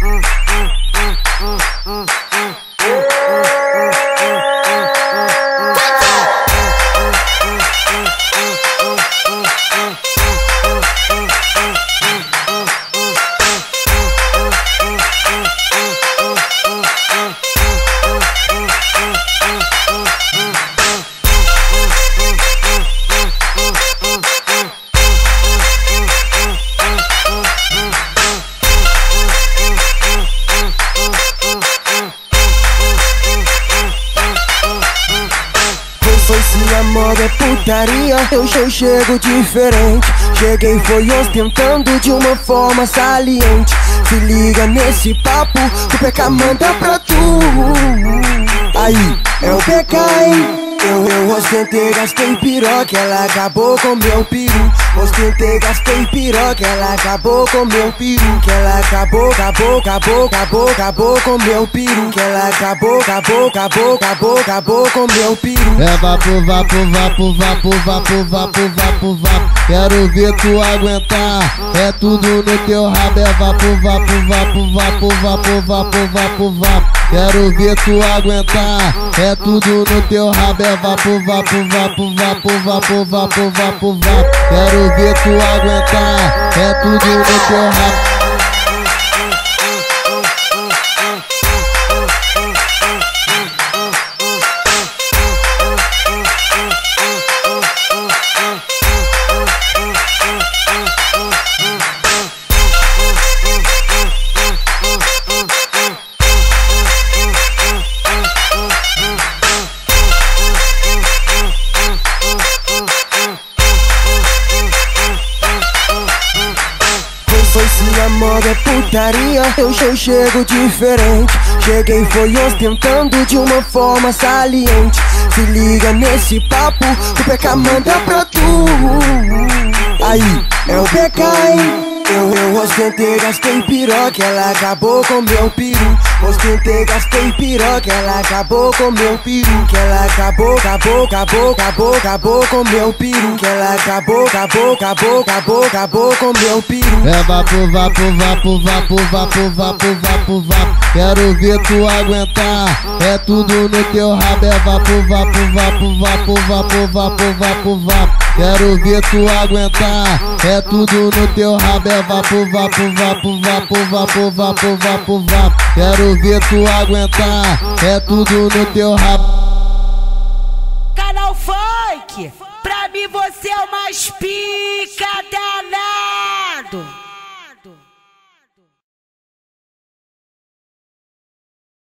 Mm. Foi se a moda é putaria, eu já chego diferente. Cheguei foi ostentando de uma forma saliente. Se liga nesse papo, o PK manda pra tu. Aí, é o PK, hein? Eu, eu ostentei, gastei piroca, ela acabou com meu peru. Ostentei, gastei piroca, ela acabou com meu peru. Que ela acabou, acabou, acabou, acabou, acabou com meu peru. Que ela acabou, acabou, acabou, acabou, acabou com meu peru. É vapo, vapo, vapo, vapo, vapo, vapo, vapo, vapo. Quero ver tu aguentar. É tudo no teu rabo, é vapo, vapo, vapo, vapo, vapo, vapo, vapo, vapo. Quero ver tu aguentar. É tudo no teu rabo, é vapo, vapo, vapo, vapo, vapo, vapo, vapo, vapo. Quero ver tu aguentar. É tudo no teu rabo. É putaria, eu já chego diferente. Cheguei foi ostentando de uma forma saliente. Se liga nesse papo, o PK manda pra tu. Aí, é o PK, hein? Eu, eu ostentei, gastei piroca, ela acabou com meu peru Ostentei, gastei piroca, ela acabou com meu peru Que ela acabou, acabou, acabou, acabou, acabou com meu peru Que ela acabou, acabou, acabou, acabou, acabou com meu peru É vapo, vapo, vapo, vapo, vapo, vapo, vapo, vapo. Quero ver tu aguentar. É tudo no teu rabo, é vapo, vapo, vapo, vapo, vapo, vapo, vapo, vapo. Quero ver tu aguentar. É tudo no teu rabo, é vapo, vapo, vapo, vapo, vapo, vapo, vapo, vapo. Quero ver tu aguentar. É tudo no teu rabo. Canal Funk, pra mim você é o mais pica danado.